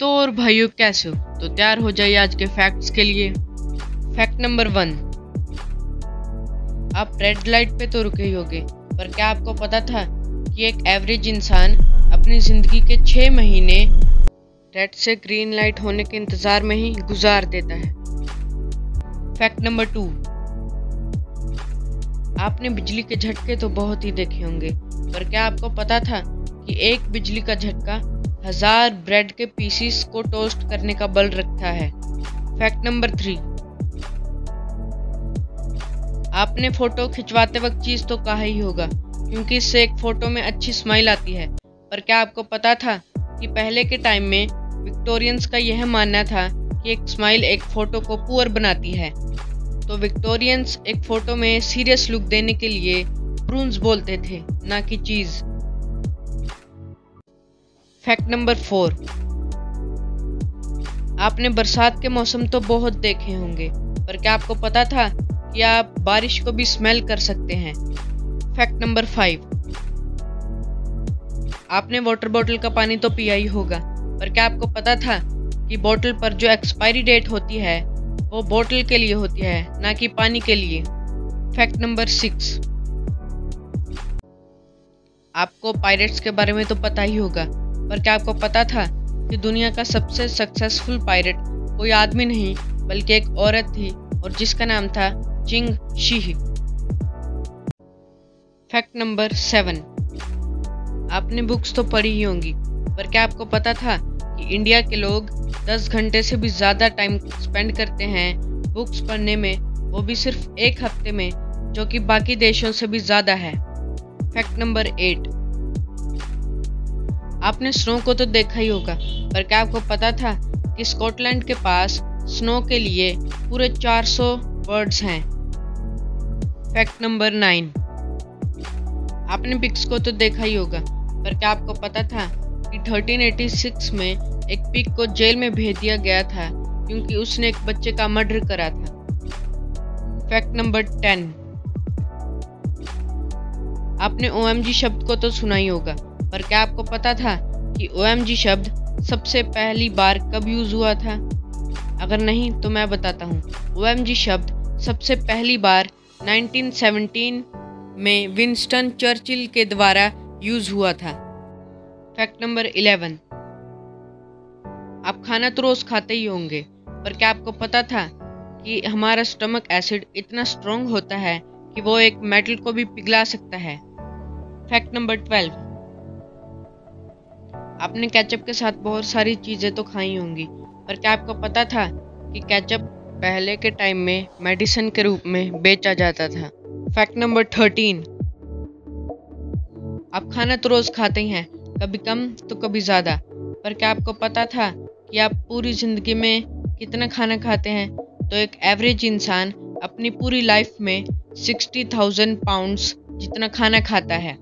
तो और भाइयों, कैसे हो? तो तैयार हो जाइए आज के फैक्ट्स के लिए। फैक्ट नंबर वन आप रेड लाइट पे तो रुके ही होगे, पर क्या आपको पता था कि एक एवरेज इंसान अपनी ज़िंदगी के छः महीने रेड से ग्रीन लाइट होने के इंतज़ार में ही गुजार देता है? फैक्ट नंबर टू आपने बिजली के झटके तो बहुत ही देखे होंगे, पर क्या आपको पता था कि एक बिजली का झटका हज़ार ब्रेड के पीसीस को टोस्ट करने का बल रखता है। Fact number three. आपने फ़ोटो खिंचवाते वक्त चीज़ तो कहा ही होगा, क्योंकि इससे एक फ़ोटो में अच्छी स्माइल आती है। पर क्या आपको पता था कि पहले के टाइम में विक्टोरियंस का यह मानना था कि एक स्माइल एक फ़ोटो को पुअर बनाती है? तो विक्टोरियंस एक फ़ोटो में सीरियस लुक देने के लिए प्रून्स बोलते थे, ना कि चीज़। फैक्ट नंबर फोर आपने बरसात के मौसम तो बहुत देखे होंगे, पर क्या आपको पता था कि आप बारिश को भी स्मेल कर सकते हैं? फैक्ट नंबर फाइव आपने वाटर बॉटल का पानी तो पिया ही होगा, पर क्या आपको पता था कि बोतल पर जो एक्सपायरी डेट होती है, वो बोतल के लिए होती है, ना कि पानी के लिए? फैक्ट नंबर सिक्स आपको पायरेट्स के बारे में तो पता ही होगा पर क्या आपको पता था कि दुनिया का सबसे सक्सेसफुल पायलट कोई आदमी नहीं, बल्कि एक औरत थी और जिसका नाम था Ching Shih fact number seven आपने बुक्स तो पढ़ी ही होंगी, पर क्या आपको पता था कि इंडिया के लोग 10 घंटे से भी ज़्यादा टाइम स्पेंड करते हैं बुक्स पढ़ने में, वो भी सिर्फ़ एक हफ़्ते में, जो कि बाकी देशों से भी ज़्यादा है। फैक्ट नंबर एट आपने स्नो को तो देखा ही होगा, पर क्या आपको पता था कि स्कॉटलैंड के पास स्नो के लिए पूरे 400 वर्ड्स हैं? फैक्ट नंबर नाइन आपने पिक्स को तो देखा ही होगा, पर क्या आपको पता था कि 1386 में एक पिक को जेल में भेज दिया गया था, क्योंकि उसने एक बच्चे का मर्डर करा था? फैक्ट नंबर टेन आपने ओएमजी शब्द को तो सुना ही होगा पर क्या आपको पता था कि ओ शब्द सबसे पहली बार कब यूज़ हुआ था? अगर नहीं तो मैं बताता हूँ। ओ शब्द सबसे पहली बार 1917 में विंस्टन चर्चिल के द्वारा यूज़ हुआ था। फैक्ट नंबर 11 आप खाना तो रोज़ खाते ही होंगे, पर क्या आपको पता था कि हमारा स्टमक एसिड इतना स्ट्रॉन्ग होता है कि वो एक मेटल को भी पिघला सकता है? Fact number twelve. आपने केचप के साथ बहुत सारी चीज़ें तो खाई होंगी, पर क्या आपको पता था कि केचप पहले के टाइम में मेडिसिन के रूप में बेचा जाता था? फैक्ट नंबर थर्टीन आप खाना तो रोज़ खाते हैं कभी कम तो कभी ज़्यादा, पर क्या आपको पता था कि आप पूरी ज़िंदगी में कितना खाना खाते हैं? तो एक एवरेज इंसान अपनी पूरी लाइफ में सिक्सटी थाउज़ेंड पाउंड्स जितना खाना खाता है,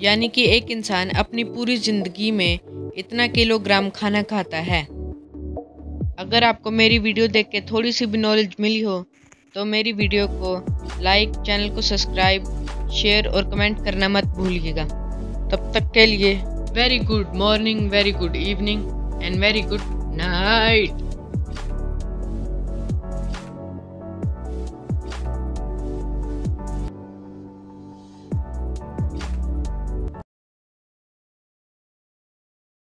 यानी कि एक इंसान अपनी पूरी ज़िंदगी में इतना किलोग्राम खाना खाता है। अगर आपको मेरी वीडियो देख के थोड़ी सी भी नॉलेज मिली हो तो मेरी वीडियो को लाइक चैनल को सब्सक्राइब शेयर और कमेंट करना मत भूलिएगा। तब तक के लिए very good morning very good evening and very good night